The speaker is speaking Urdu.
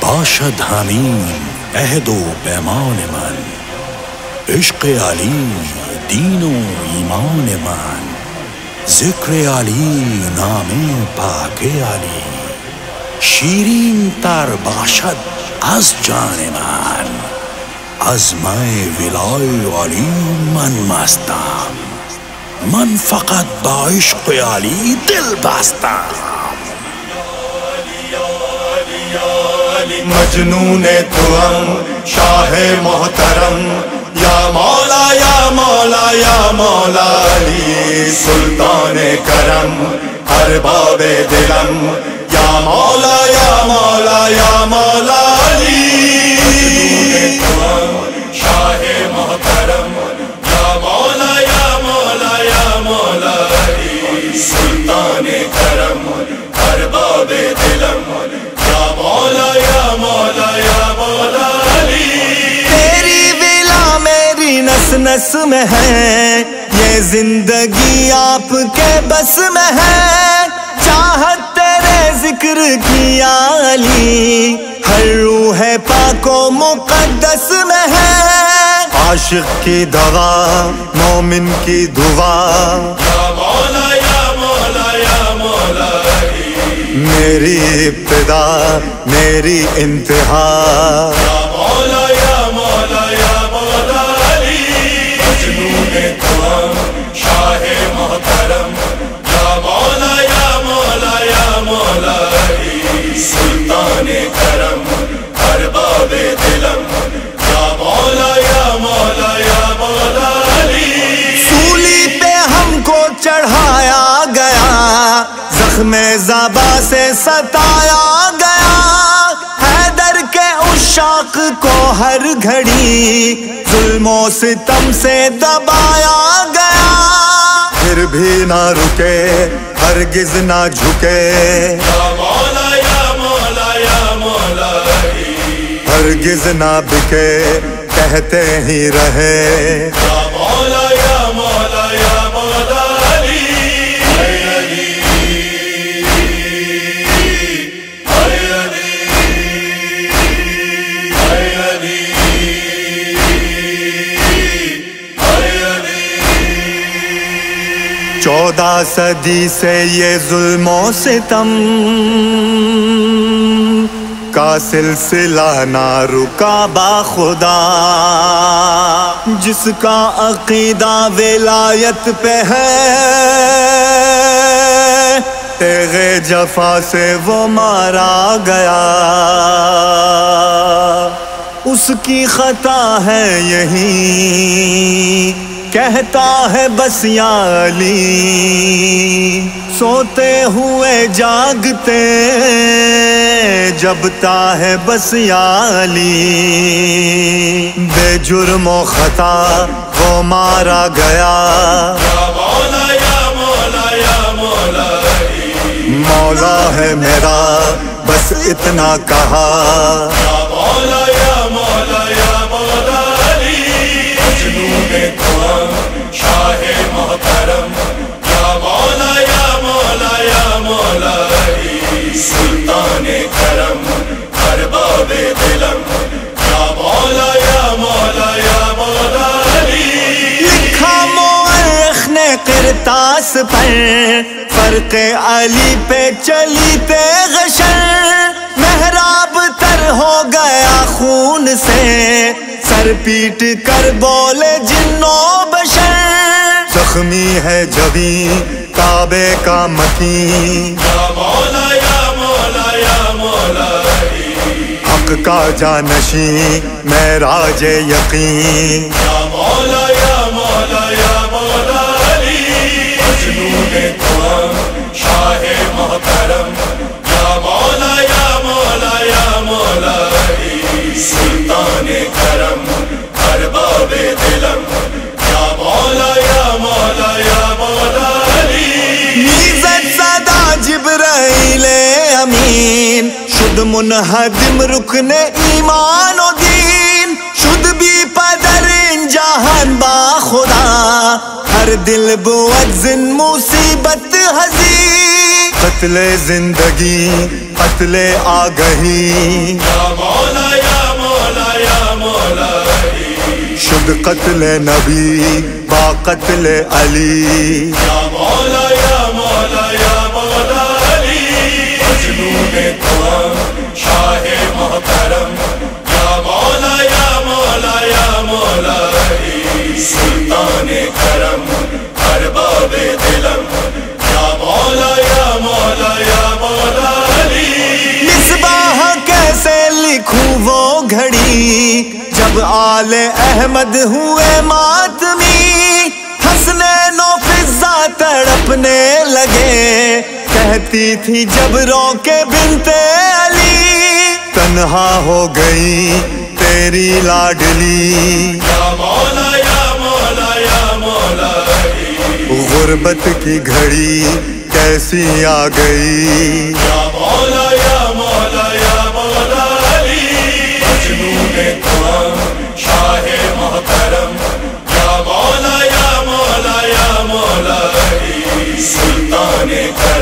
باشد همین عهد و پیمان من۔ عشق علی، دین و ایمان من۔ ذکر علی، نام پاک علی۔ شیرین تر باشد از جان من، از میں ولای علی من مستم. من فقط با عشق علی دل بستم. مجنون تو ہم شاہ محترم. یا مولا یا مولا یا مولا علی سلطان کرم، ہر باب دلم مولا یا مولا یا مولا علی شاہ محترم. یا مولا یا مولا یا مولا علی سلطان کرم. ہر باب دلم یا مولا یا مولا یا مولا علی تیری ولا میری نس نس میں ہے. یہ زندگی آپ کے بس میں ہے. چاہت ذکر کی علی، ہر روح پاک و مقدس میں ہے۔ عاشق کی دوا مومن کی دعا۔ یا مولا یا مولا یا مولا میری ابتدا، میری انتہا۔ یا مولا زخم زبا سے ستایا گیا۔ حیدر کے اشاق کو ہر گھڑی ظلم و ستم سے دبایا گیا۔ پھر بھی نہ رکے ہرگز نہ جھکے۔ ہرگز نہ بکے کہتے ہی رہے۔ چودہ صدی سے یہ ظلم و ستم کا سلسلہ نہ رکا با خدا، جس کا عقیدہ ولایت پہ ہے۔ تیغ جفا سے وہ مارا گیا۔ اس کی خطا ہے یہی۔ کہتا ہے بس یا علی سوتے ہوئے جاگتے، جبتا ہے بس یا علی بے جرم و خطا، وہ مارا گیا۔ مولا یا مولا یا مولا مولا ہے میرا، بس اتنا کہا۔ مولا یا مولا یا مجنون شاہ محترم، یا مولا یا مولا یا مولا علی سلطان کرم، ہر دلم یا مولا یا مولا یا مولا علی لکھا مورخ نے کرتاس پر، فرق علی پہ چلی غشر محراب تر ہو گیا خون سے سر پیٹ کر بولے جنو بشر زخمی ہے جبھی کعبے کا مکی مولا یا مولا یا مولا حق کا جانشی معراج یقین۔ شد منہدم رکن ایمان و دین شد بی پدر ان جہان با خدا۔ ہر دل بود زن مصیبت حزین قتل زندگی قتل آگہی۔ یا مولا یا مولا یا مولا شد قتل نبی با قتل علی۔ یا مولا یا مولا یا مولا علی۔ مجنون شاہ محترم، یا مولا یا مولا یا مولا، سلطان کرم ارباب دلم یا مولا یا مولا یا مولا علی۔ مصباح کیسے لکھوں وہ گھڑی؟ جب آل احمد ہوئے ماتمی حسنین و فضا تڑپنے لگے۔ کہتی تھی جب رو کے بنتے تنہا ہو گئی تیری لاڈلی۔ یا مولا یا مولا یا مولا غربت کی گھڑی کیسی آ گئی۔ یا مولا یا مولا یا مولا علی مجنون شاہ محترم یا مولا یا مولا یا مولا علی سلطان کرم۔